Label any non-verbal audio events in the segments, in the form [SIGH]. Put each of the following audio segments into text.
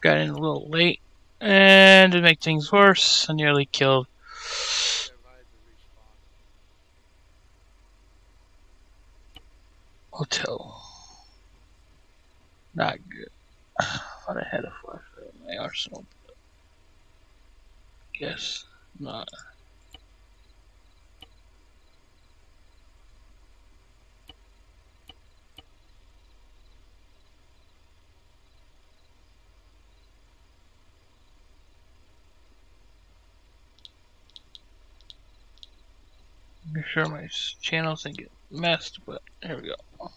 got in a little late. And to make things worse, I nearly killed Hotel. Not good. [SIGHS] Thought I had a flashlight in my arsenal. Guess not. Make sure my channels didn't get messed, but here we go.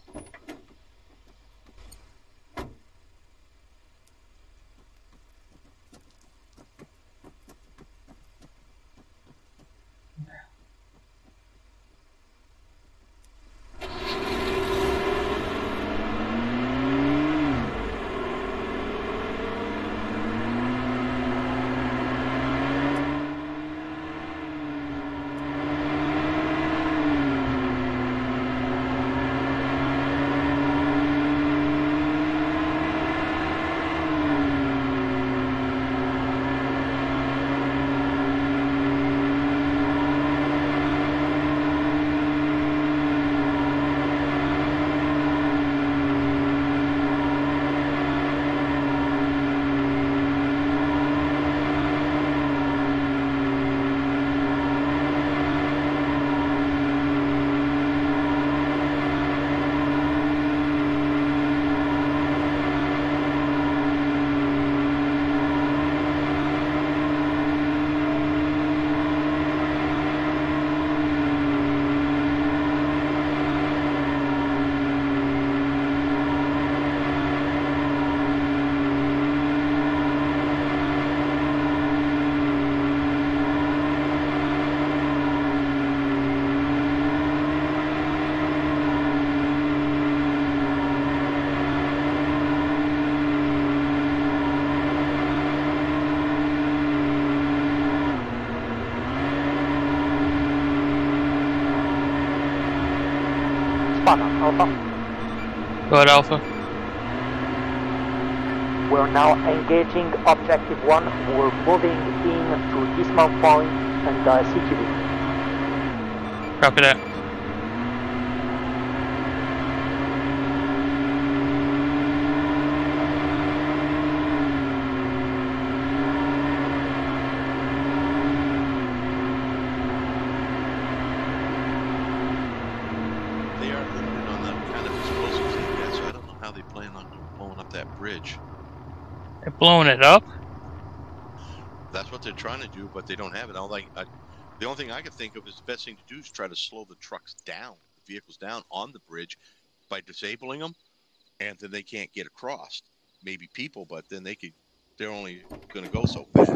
Alpha. Go ahead, Alpha. We're now engaging Objective 1. We're moving in to dismount point and uh, CQB. Copy that. They are limited on the kind of explosives they get, so I don't know how they plan on blowing up that bridge. They're blowing it up. That's what they're trying to do, but they don't have it. All I, the only thing I can think of is the best thing to do is try to slow the trucks down, the vehicles down on the bridge by disabling them, and then they can't get across. Maybe people, but then they could. They're only going to go so fast.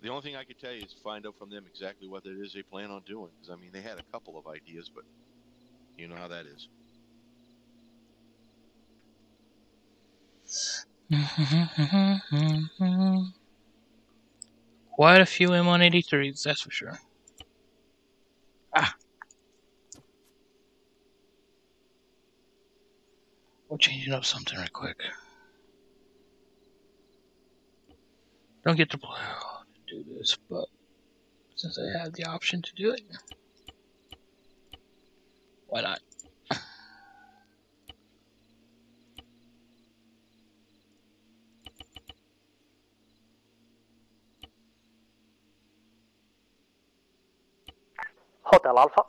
The only thing I could tell you is find out from them exactly what it is they plan on doing. Because I mean, they had a couple of ideas, but you know how that is. [LAUGHS] Quite a few M183s, that's for sure. Ah. We're changing up something right quick. Don't get to play to do this, but since I have the option to do it, why not? Hotel Alpha.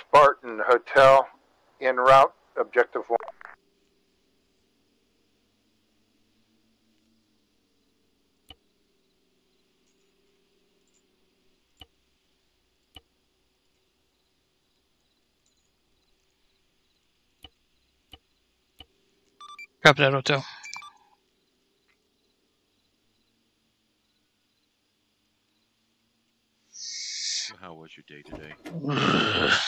Spartan Hotel en route, objective one. Copy that hotel. How was your day today?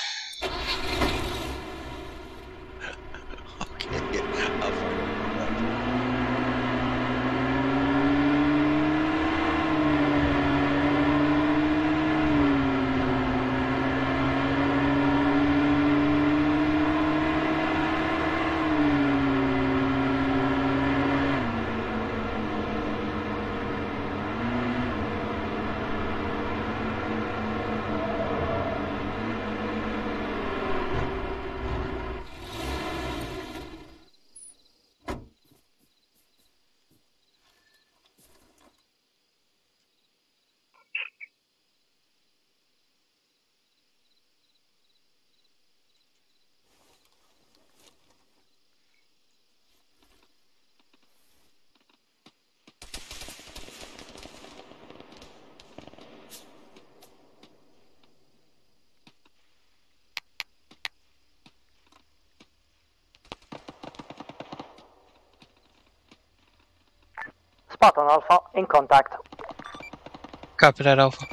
Spartan Alpha, in contact. Copy that, Alpha.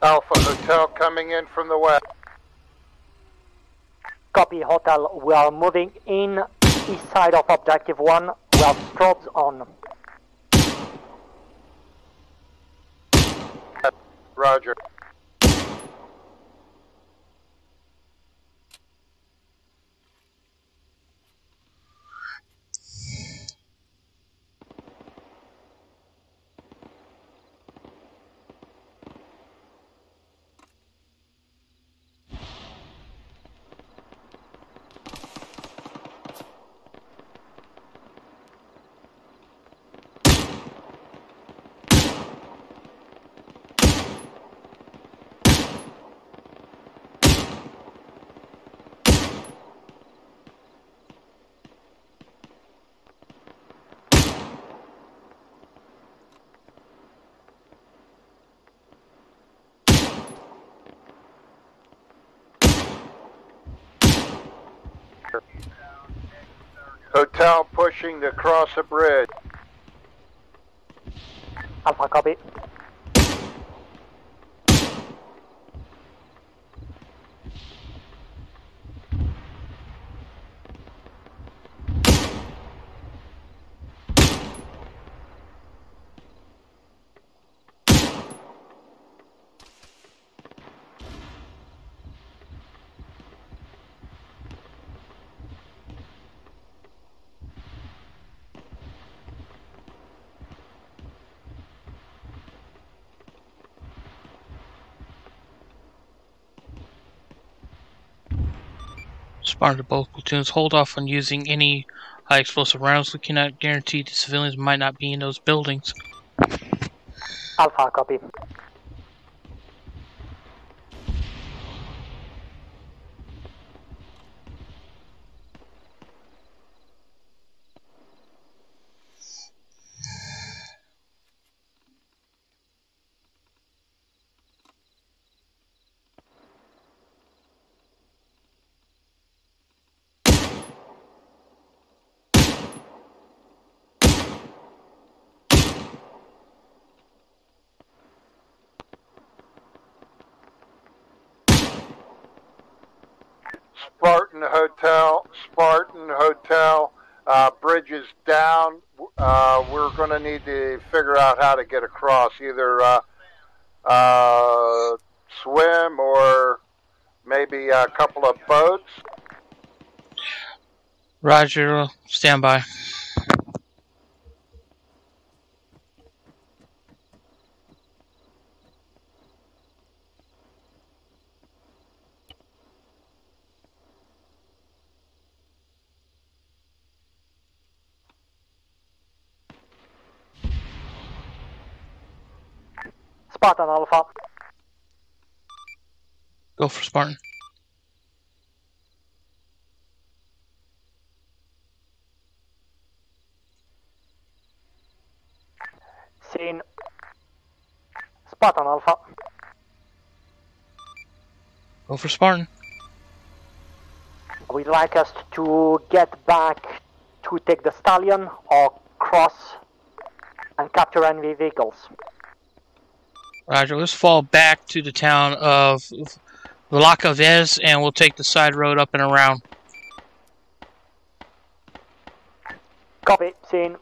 Alpha Hotel coming in from the west. Copy Hotel, we are moving in east side of Objective 1. We have strobes on. Roger. Hotel pushing to cross a bridge. Alpha copy. Both platoons. Hold off on using any high explosive rounds. We cannot guarantee the civilians might not be in those buildings. Alpha copy. Spartan Hotel, Spartan Hotel, uh, bridge is down. Uh, we're going to need to figure out how to get across, either uh, uh, swim or maybe a couple of boats. Roger, stand by. Spartan Alpha. Go for Spartan. Scene. Spartan Alpha. Go for Spartan. We'd like us to get back to take the stallion or cross and capture enemy vehicles? Roger, let's fall back to the town of Velacavez and we'll take the side road up and around. Copy, scene.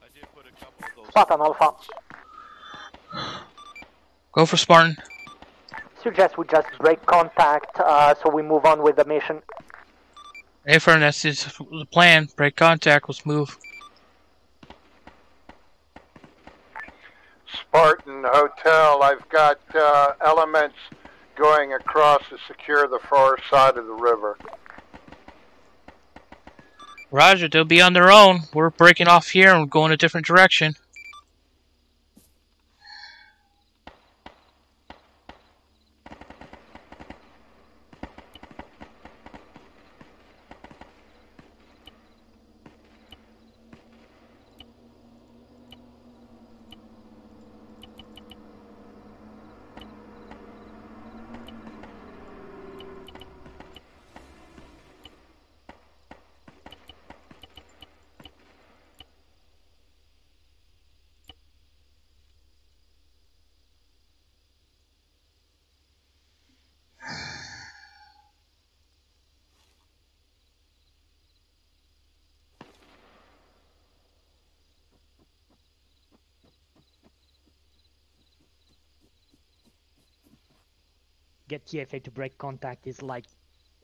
I did put a couple of those. Spartan Alpha. Go for Spartan. Suggest we just break contact uh, so we move on with the mission. Affirm, that's his, the plan. Break contact, let's move. Spartan Hotel, I've got uh, elements going across to secure the far side of the river. Roger, they'll be on their own. We're breaking off here and going a different direction. Get TFA to break contact is like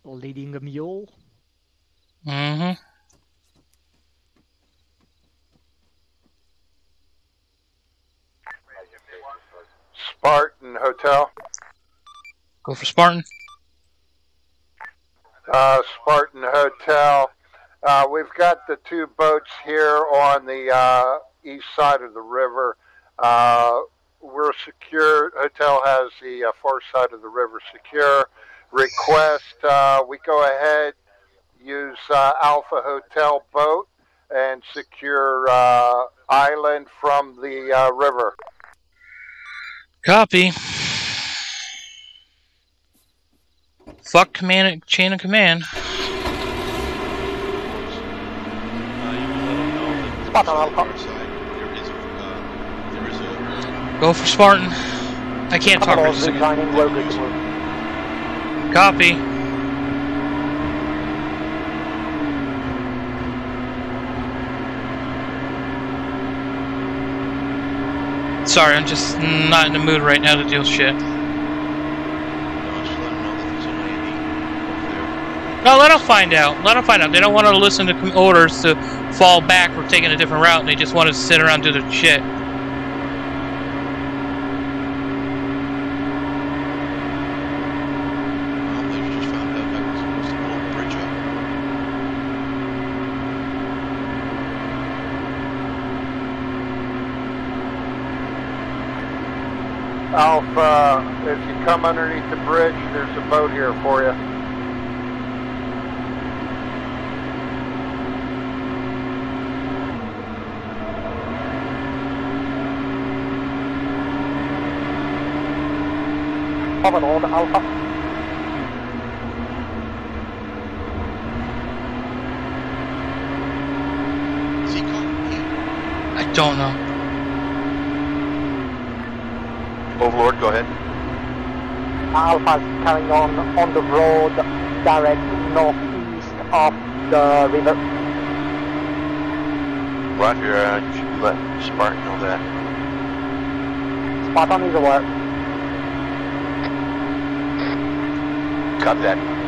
leading a mule. Mm-hmm. Spartan Hotel. Go for Spartan. Uh, Spartan Hotel. Uh, we've got the two boats here on the uh, east side of the river. We're secure. Hotel has the uh, far side of the river secure. Request uh, we go ahead, use uh, Alpha Hotel boat, and secure uh, island from the uh, river. Copy. Fuck command chain of command. Uh, you can let them know that Spot on, on Alpha. our side there is a uh, there is a Go for Spartan. I can't talk this. Copy. Sorry, I'm just not in the mood right now to deal shit. no, let them find out. Let them find out. They don't want to listen to orders to fall back or taking a different route, they just want to sit around and do their shit. Well, they've just found out I was supposed to blow the bridge up. Alpha, if you come underneath the bridge, there's a boat here for you. Overlord Alpha. Is he calling me? I don't know. Overlord, go ahead. Alpha's carrying on on the road direct northeast of the river. Roger, uh, you let Spartan know that. Spartan is aware. Copy that.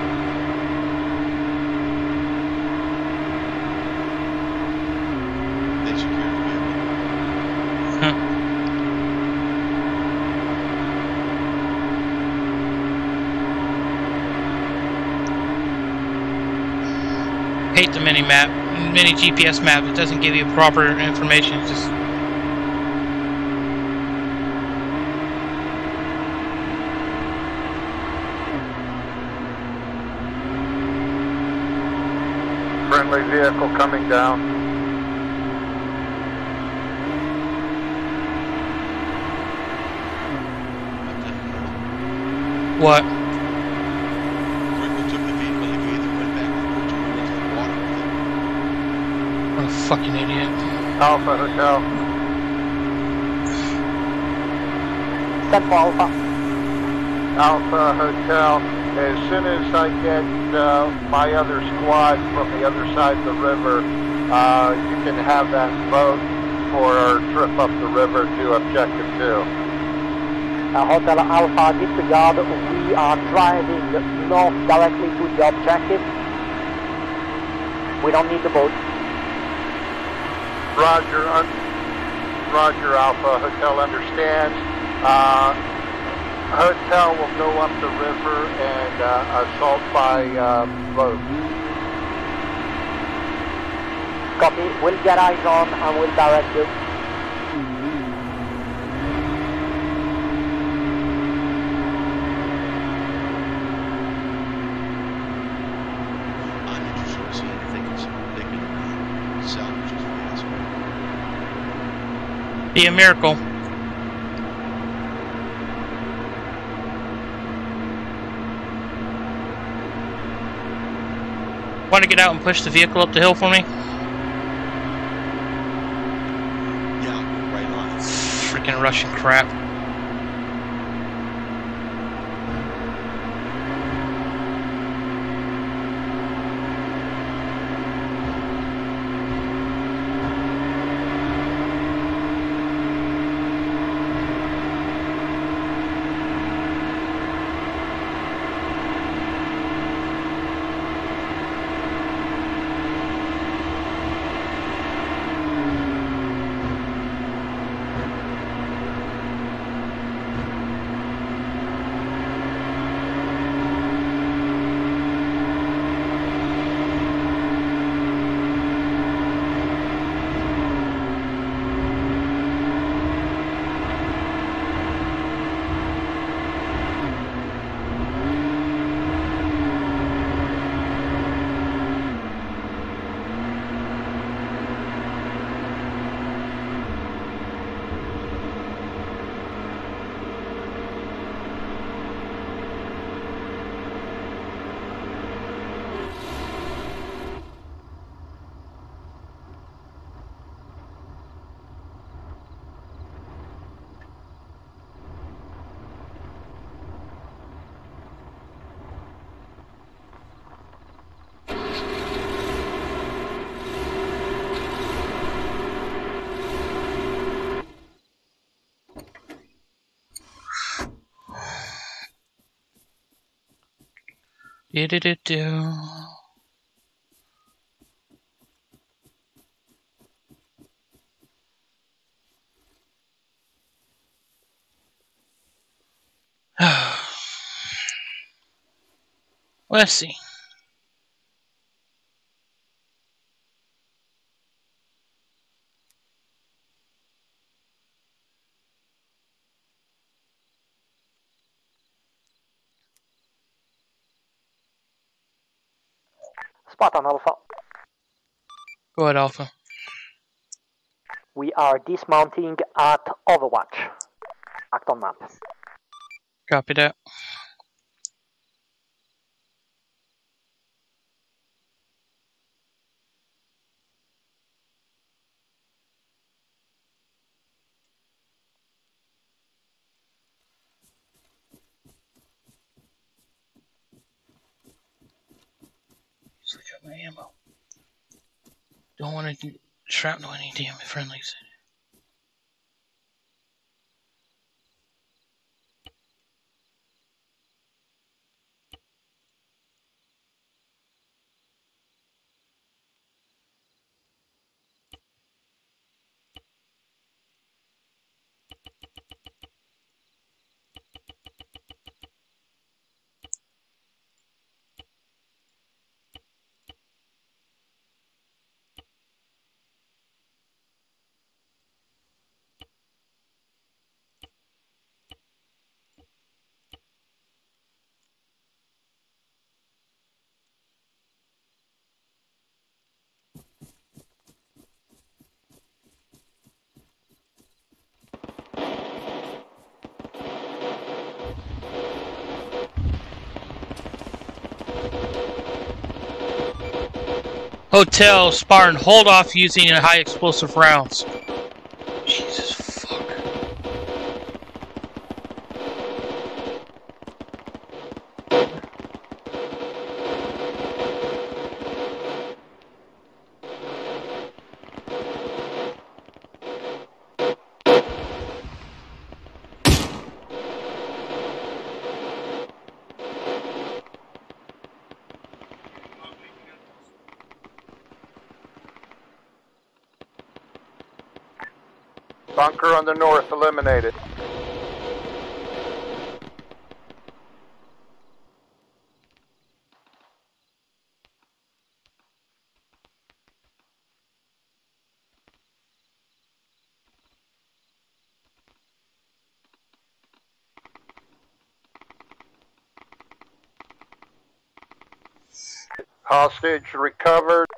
Hate the mini map, mini GPS map. It doesn't give you proper information. It's just Friendly vehicle coming down. what? Quickly took the vehicle and either went back to the bridge or into the water with it. What a fucking idiot. Alpha Hotel. Send for Alpha. Alpha Hotel. As soon as I get uh, my other squad from the other side of the river, uh, you can have that boat for our trip up the river to Objective 2. Uh, Hotel Alpha, disregard. We are driving north directly to the objective. We don't need the boat. Roger, Roger Alpha. Hotel understands. Uh, hotel will go up the river and uh, assault by uh, boat. Copy. We'll get eyes on and we'll direct you. I'm interested in seeing if they can, they can uh, salvage this fiasco. Be a miracle. Want to get out and push the vehicle up the hill for me? Yeah, right on. Freaking Russian crap. Do-do-do-do. [SIGHS] Let's see. Spot on Alpha. Go ahead, Alpha. We are dismounting at Overwatch. Act on map. Copy that. Switch up my ammo. Don't want to shrapnel any damn friendlies. Hotel Spartan, hold off using high explosive rounds. Bunker on the north eliminated. Hostage recovered.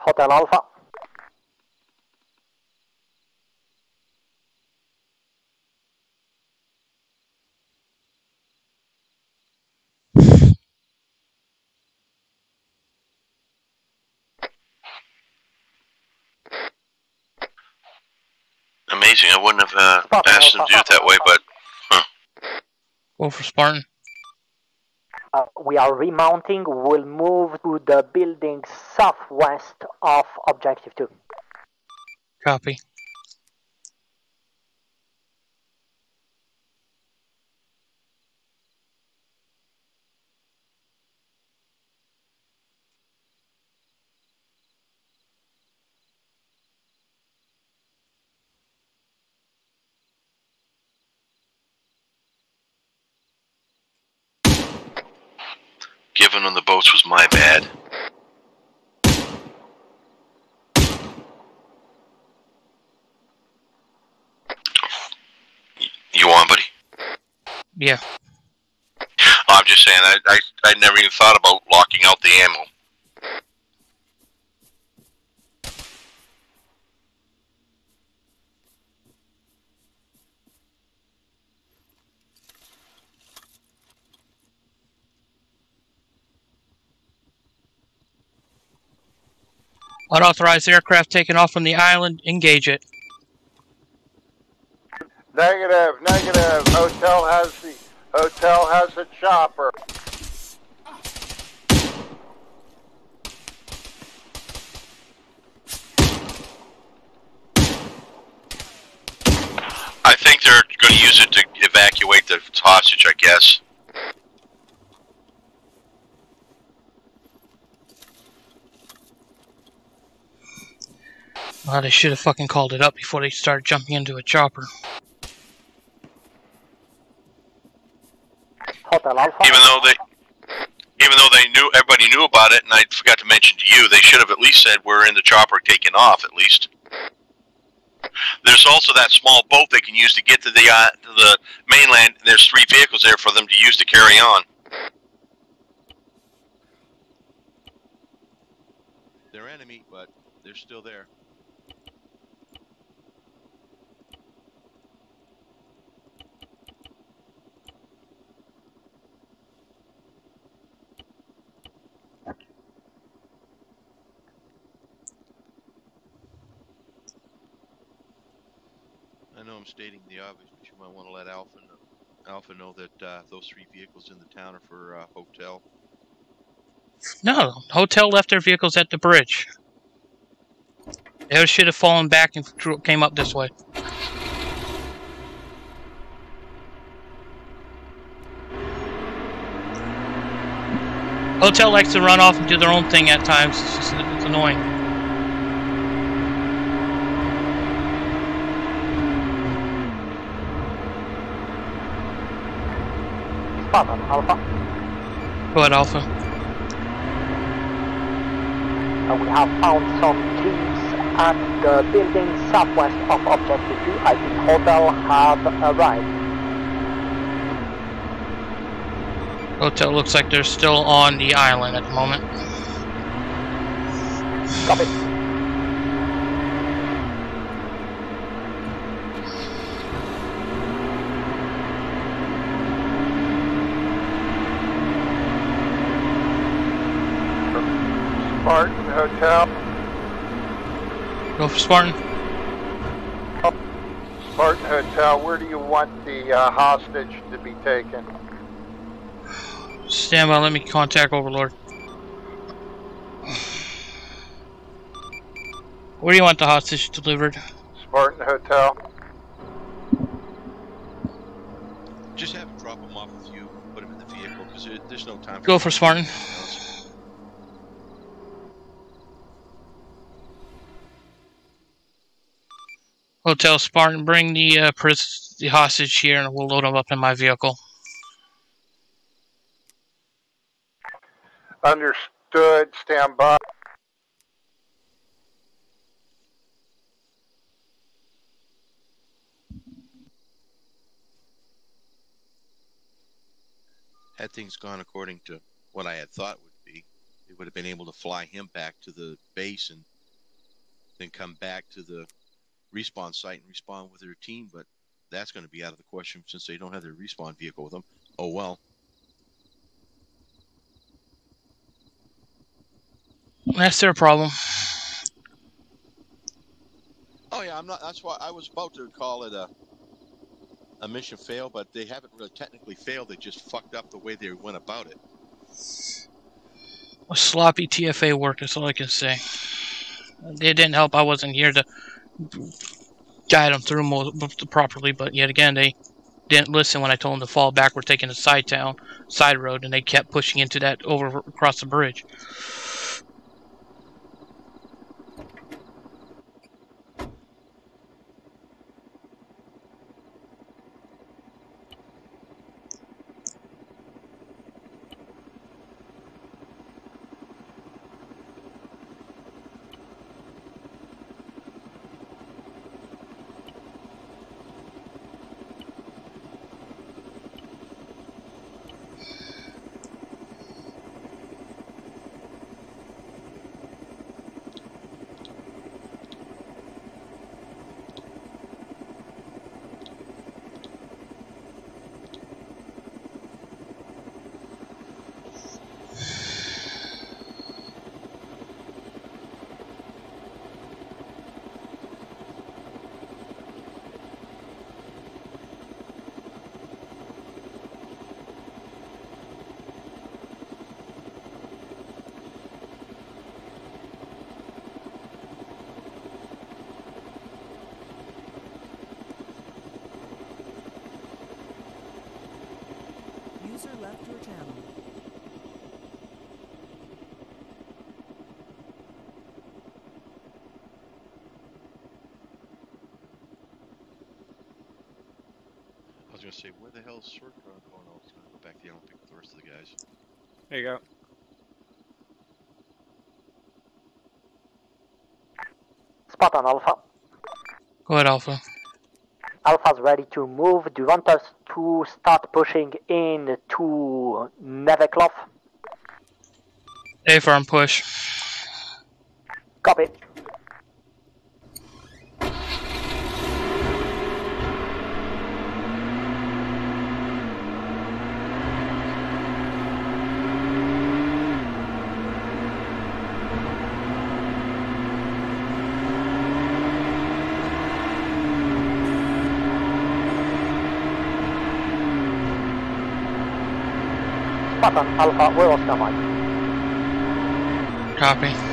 Hotel Alpha. Amazing. I wouldn't have uh, Stop, asked them to do it that way, but Go for Spartan. Uh, we are remounting. We'll move to the building southwest of Objective 2. Copy. Giving them the boats was my bad. You on, buddy? Yeah. I'm just saying, I, I, I never even thought about locking out the ammo. Unauthorized aircraft taken off from the island. Engage it. Negative, negative. Hotel has the hotel has a chopper. I think they're going to use it to evacuate the hostage, I guess. Well, they should have fucking called it up before they started jumping into a chopper. Even though they, even though they knew, everybody knew about it, and I forgot to mention to you, they should have at least said we're in the chopper taking off. At least. There's also that small boat they can use to get to the uh, to the mainland. There's three vehicles there for them to use to carry on. They're enemy, but they're still there. I'm stating the obvious, but you might want to let Alpha know, Alpha know that uh, those three vehicles in the town are for uh, hotel. No, hotel left their vehicles at the bridge. They should have fallen back and came up this way. Hotel likes to run off and do their own thing at times. It's just it's annoying. Spartan Alpha. Ahead, Alpha. Uh, we have found some teams at the building southwest of Objective 2. I think Hotel have arrived. Hotel looks like they're still on the island at the moment. Copy. Spartan Hotel. Go for Spartan. Spartan Hotel, where do you want the uh, hostage to be taken? Stand by, let me contact Overlord. Where do you want the hostage delivered? Spartan Hotel. Just have him drop him off with you, put him in the vehicle, because there's no time. for Go for Spartan. Hotel Spartan, bring the uh, pris- the hostage here, and we'll load him up in my vehicle. Understood. Stand by. Had things gone according to what I had thought would be, they would have been able to fly him back to the base and then come back to the respawn site and respawn with their team. But that's going to be out of the question since they don't have their respawn vehicle with them. Oh well. That's their problem. Oh yeah, I'm not. That's why I was about to call it a a mission fail, but they haven't really technically failed. They just fucked up the way they went about it. Sloppy TFA work, that's all I can say. It didn't help I wasn't here to guide them through mo- properly, but yet again, they didn't listen when I told them to fall back. We're taking a side town, side road, and they kept pushing into that over across the bridge. User left your channel. I was gonna say, where the hell's Sword going? Oh no, it's gonna go back to the Olympic with the rest of the guys. There you go. Spartan Alpha. Go ahead, Alpha. Alpha's ready to move. Do you want us to start pushing in to Neveklov? A firm push. Copy. Copy.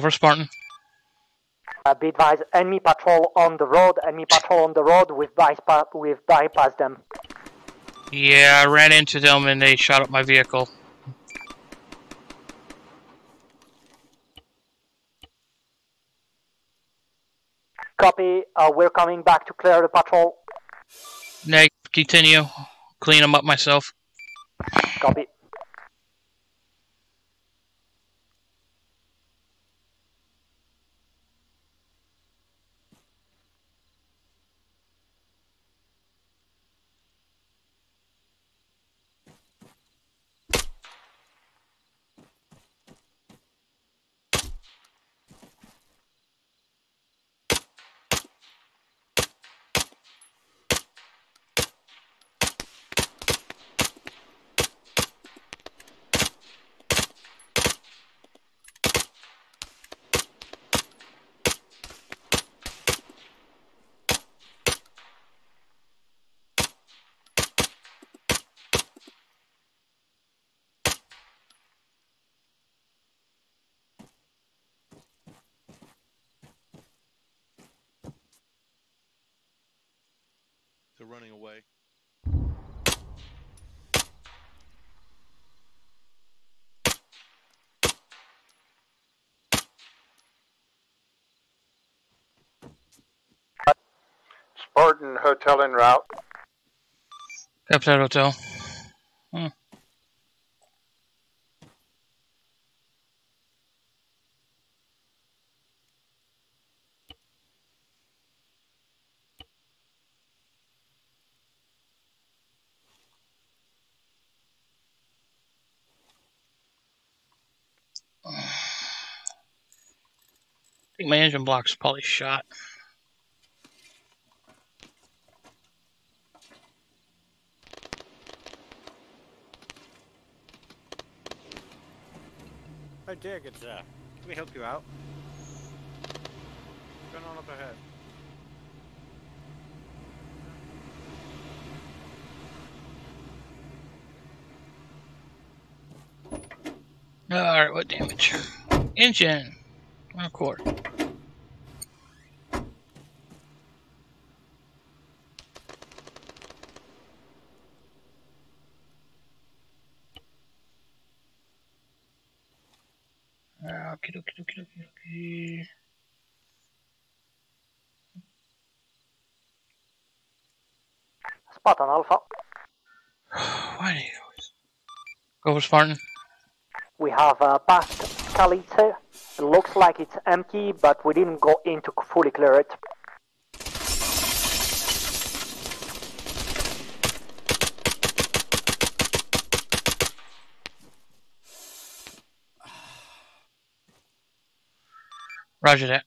For Spartan. Uh, be advised, enemy patrol on the road, enemy patrol on the road, we've, bypa- we've bypassed them. Yeah, I ran into them and they shot up my vehicle. Copy, uh, we're coming back to clear the patrol. Neg, continue. Clean them up myself. Copy. They're running away. Spartan Hotel en route. Captain Hotel. Hmm. I think my engine block's probably shot. Oh dear, good sir. Can we help you out? Going on up ahead? Alright, what damage? Engine. One quarter. Spartan Alpha. Why do you always go Spartan? We have uh, passed Skalitse. It looks like it's empty, but we didn't go in to fully clear it. Roger that.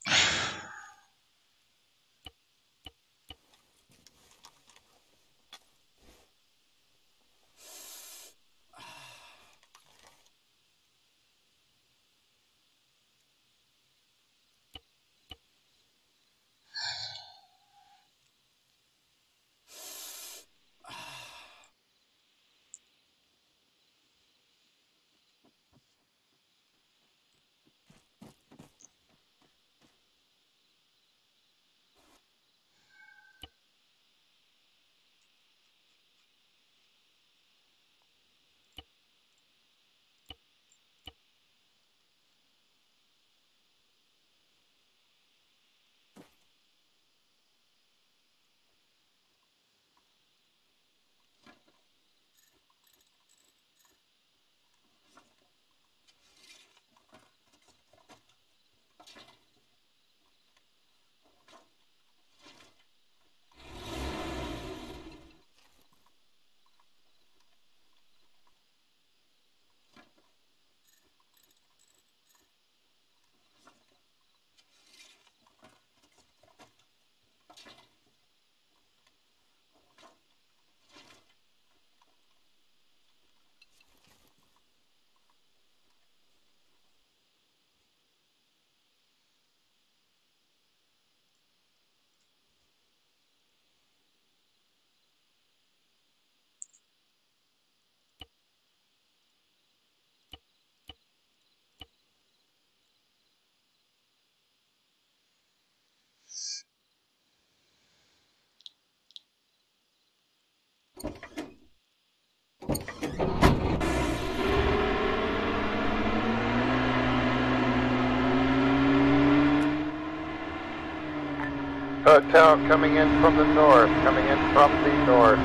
Hotel coming in from the north, coming in from the north.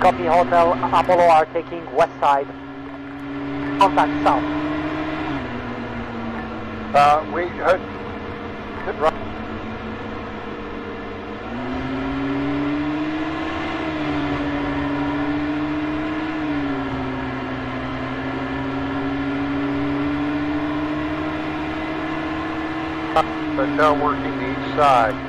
Copy Hotel Apollo are taking west side. Contact south. Uh, we, ho- right, Hotel working east side.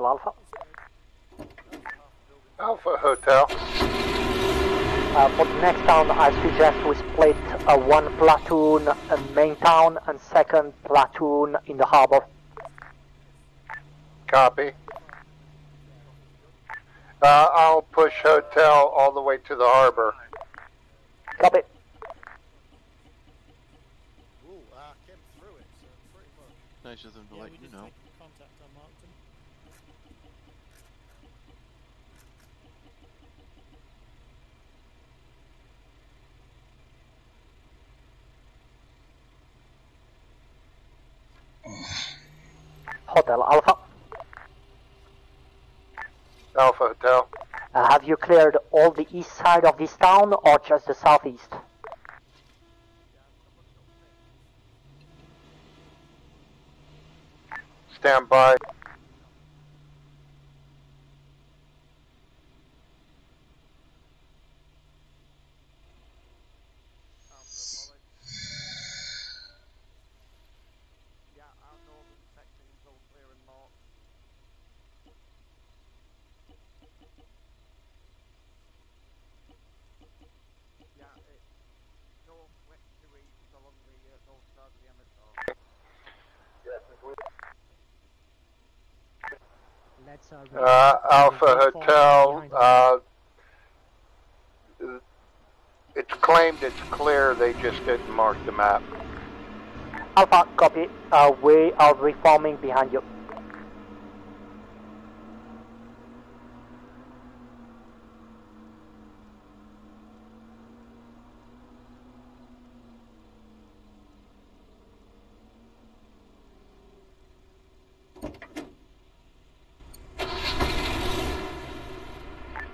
Hotel Alpha. Alpha Hotel. Uh, for the next town, I suggest we split uh, one platoon in main town and second platoon in the harbor. Copy. Uh, I'll push hotel all the way to the harbor. Copy. Ooh, uh, came through it, so pretty much. Nice of them to Yeah, let we you just know. Make contact on Markton. Hotel Alpha. Alpha Hotel. Uh, have you cleared all the east side of this town or just the southeast? Stand by. Yeah, our northern section is all clear and marked. Yeah, it's northwest to east along the uh, north side of the MSR. Let's, uh, Uh, Alpha reform Hotel, behind the- uh, it's claimed it's clear, mark the map. Alpha, copy. Uh, we are reforming behind you.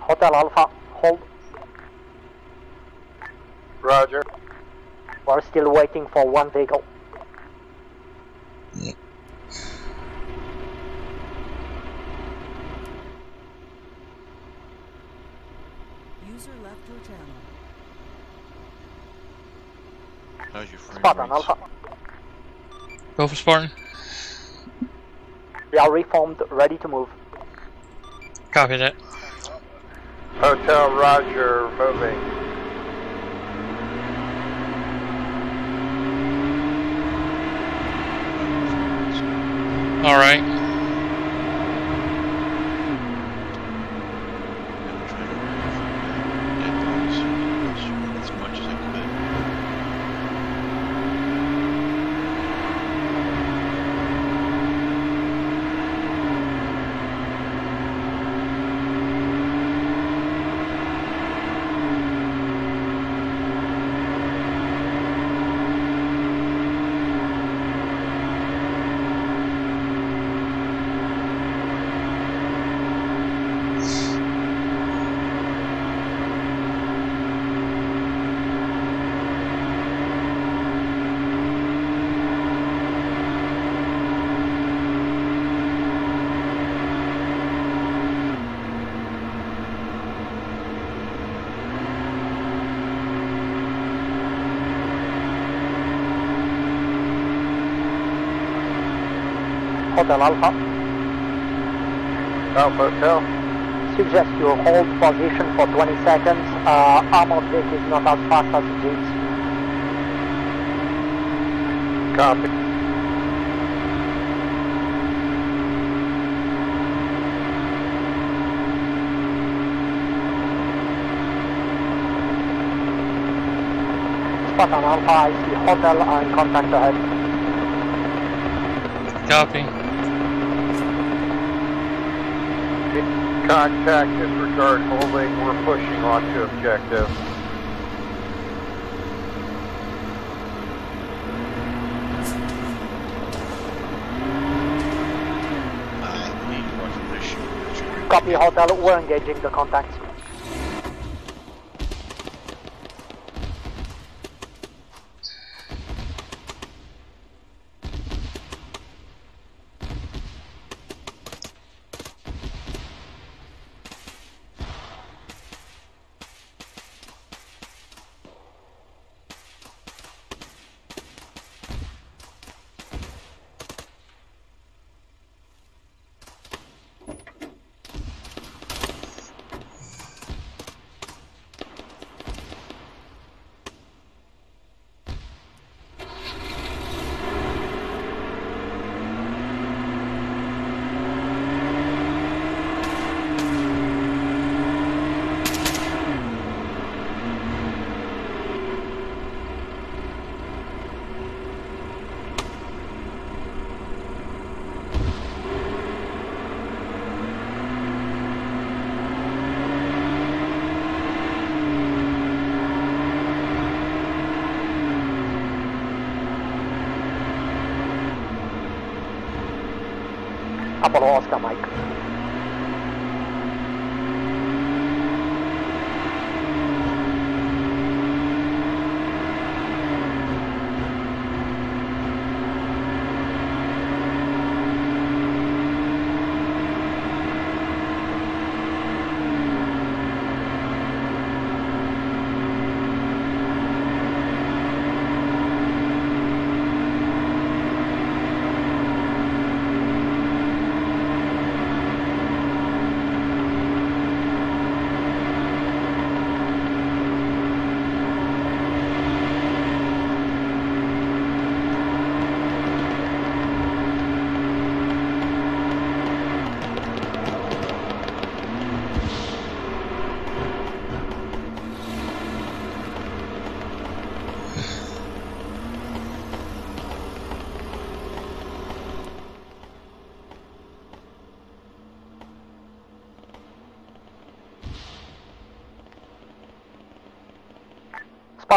Hotel Alpha, hold. Roger. We're still waiting for one vehicle. User left your channel. How's your frame Spot on rates? Alpha. Go for Spartan. We are reformed, ready to move. Copy that. Hotel Roger, moving. All right. I'm trying to get those as much as I could. Hotel Alpha, Alpha Hotel. suggest you hold position for 20 seconds. Uh, armored vehicle is not as fast as jeeps. Copy. Spartan Alpha, I see hotel and contact ahead. Copy. Contact disregard holding, we're pushing on to objective. I need to watch this shit. Copy hotel, we're engaging the contacts.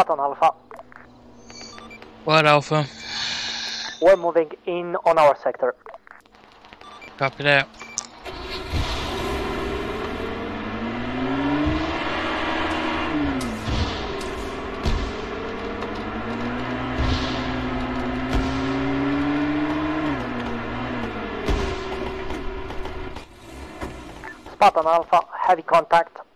Spartan Alpha. What Alpha? We're moving in on our sector. Copy that. Spartan Alpha. Heavy contact.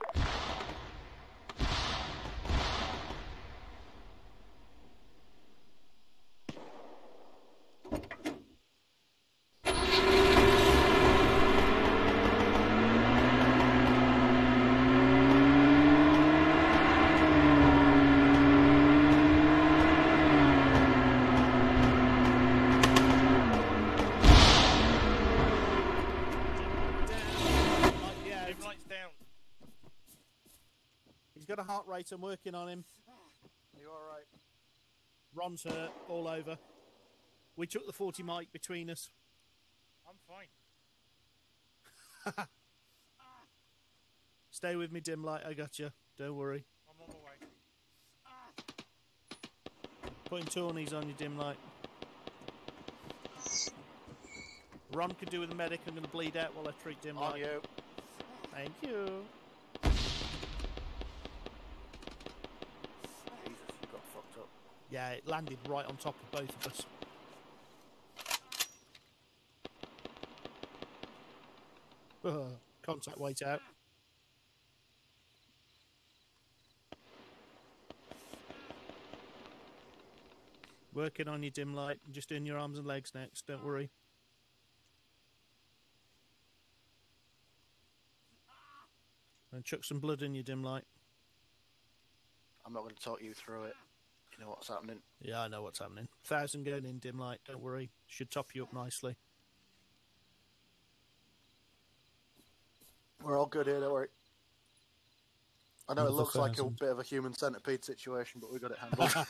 Got a heart rate. I'm working on him. You alright? Ron's hurt all over. We took the 40 mic between us. I'm fine. [LAUGHS] Stay with me, dim light. I got you. Don't worry. I'm on my way. Putting Tawnies on your dim light. Ron can do with a medic. I'm going to bleed out while I treat dim On light. you. Thank you. Jesus, you got fucked up. Yeah, it landed right on top of both of us. [LAUGHS] Contact weight out. Working on your dim light. Just doing your arms and legs next. Don't worry. And chuck some blood in your dim light. I'm not going to talk you through it. You know what's happening. Yeah, I know what's happening. Thousand going in dim light. Don't worry. Should top you up nicely. We're all good here, don't worry. I know it Another looks like a bit of a human centipede situation, but we got it handled.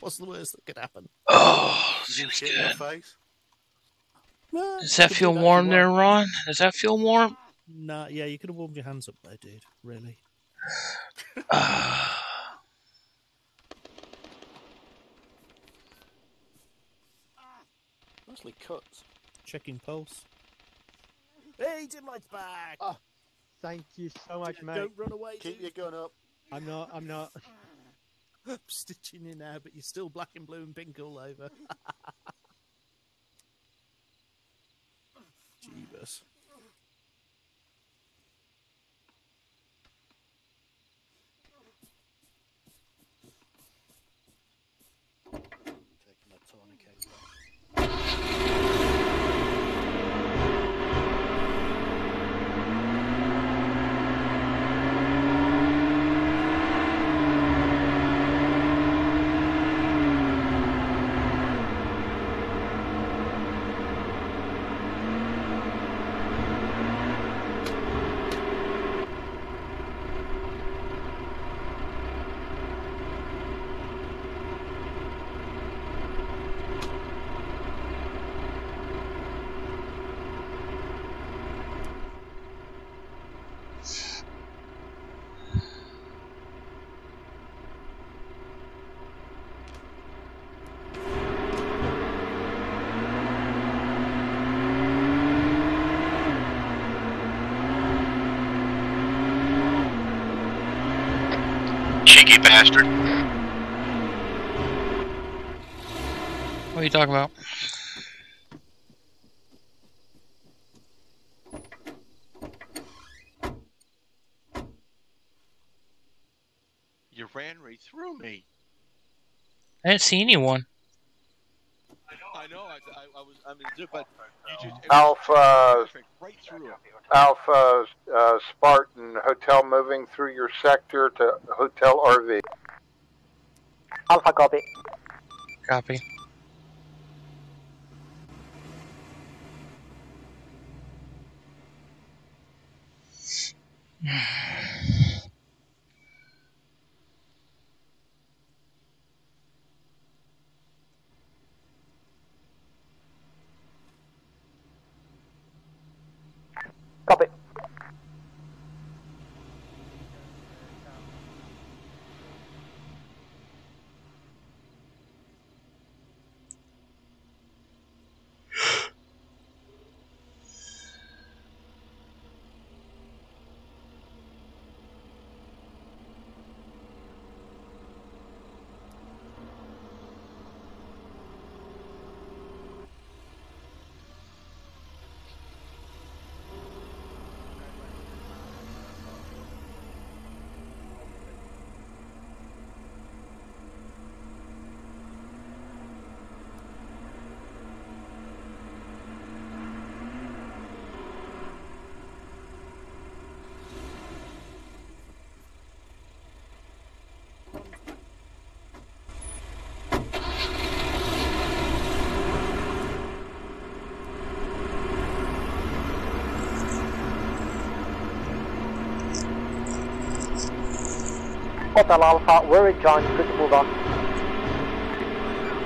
What's the worst that could happen? Oh, Did you feels shit in your face? Well, Does that feel if warm there. Ron? Does that feel warm? Nah, yeah, you could have warmed your hands up there, dude. Really. Mostly cuts. Checking pulse. Hey, dim light's back. Oh, Thank you so much, D- mate. Don't run away, Keep dude. your gun up. I'm not. I'm not. I'm [LAUGHS] stitching you now, but you're still black and blue and pink all over. [LAUGHS] Jeebus. Taking my tourniquet back. Cheeky bastard. What are you talking about? You ran right through me. I didn't see anyone. I know. I, I, I was. I mean, but you just Alpha, right through. Alpha, uh, Spartan, hotel moving through your sector to hotel RV. Alpha copy. Copy. Copy. Hotel Alpha, we're rejoined, good to move on.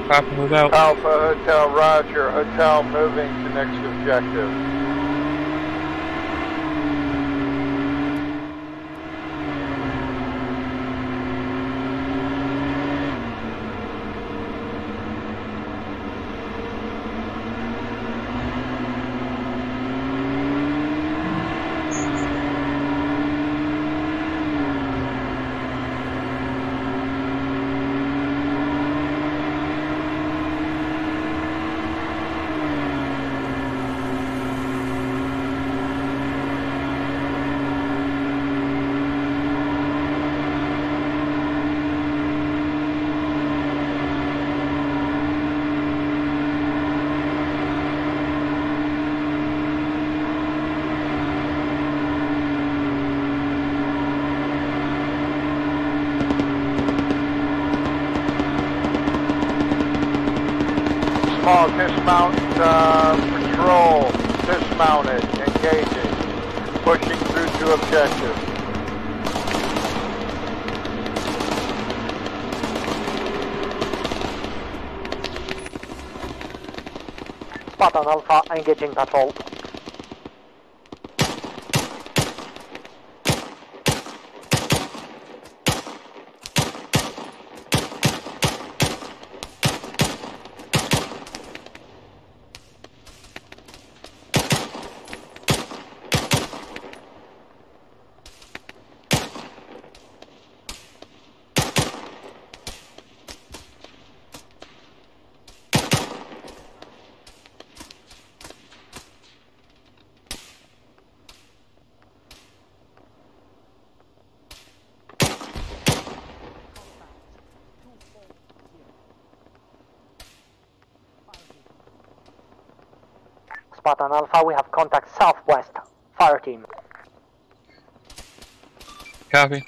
Copy, move out. Alpha Hotel Roger, hotel moving to next objective. Small dismount uh, patrol, dismounted, engaging, pushing through to objective. Spartan Alpha, engaging patrol. Spartan Alpha, we have contact southwest. Fire team. Copy.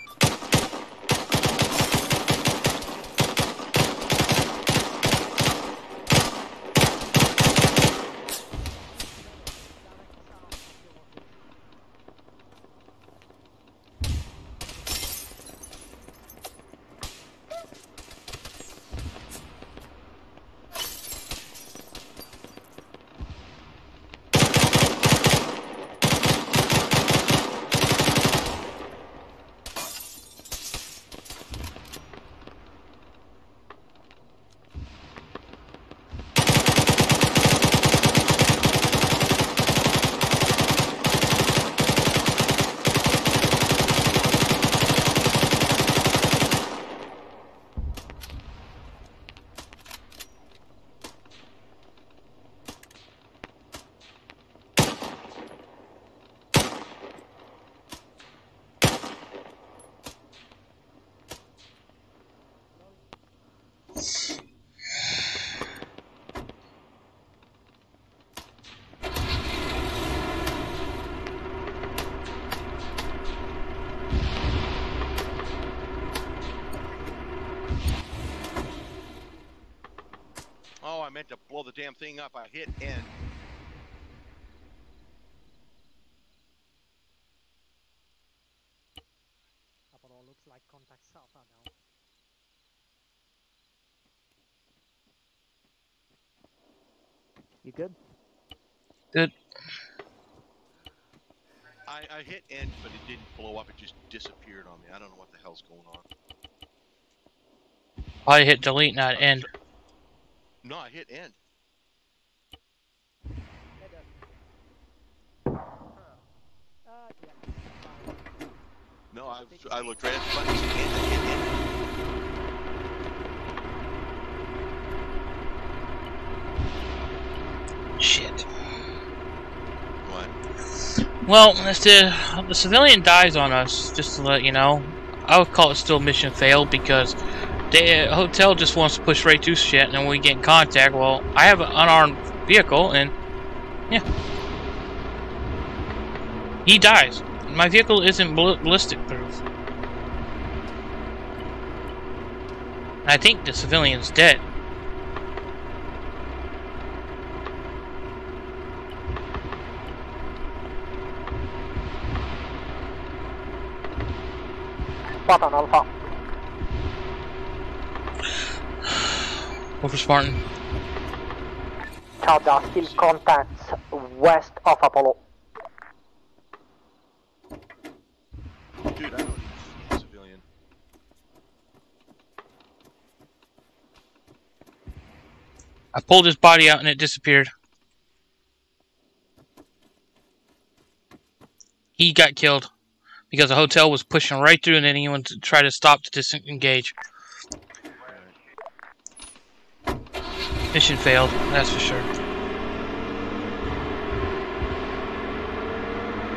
Oh, I meant to blow the damn thing up. I hit end. Apollo looks like contact Alpha now. You good? Good. I, I hit end, but it didn't blow up. It just disappeared on me. I don't know what the hell's going on. I hit delete, not end. No, I hit end. Uh, yeah. fine. I, looked right at the hit. Shit. What? Well, if the the civilian dies on us, just to let you know, I would call it still mission failed because the hotel just wants to push right through shit, and we get in contact. Well, I have an unarmed vehicle, and yeah, he dies. My vehicle isn't ballistic proof. I think the civilian's dead. Spartan Alpha. Over Spartan. Tauda still contacts west of Apollo. Dude, I pulled his body out and it disappeared. He got killed because the hotel was pushing right through and then he went to try to stop to disengage. Mission failed, that's for sure.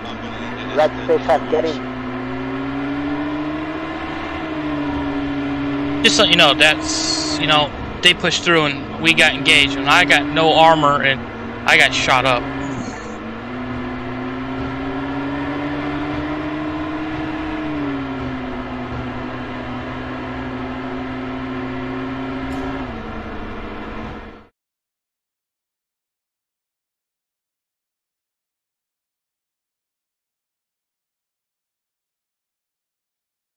I'm gonna end it Red fish are getting Just so you know, that's you know, they pushed through and we got engaged and I got no armor and I got shot up.